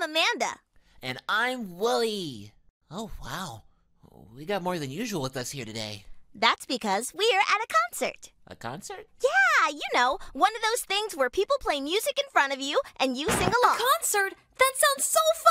I'm Amanda. And I'm Wooly. Oh, wow. We got more than usual with us here today. That's because we're at a concert. A concert? Yeah, you know, one of those things where people play music in front of you and you sing along. A Concert? That sounds so fun!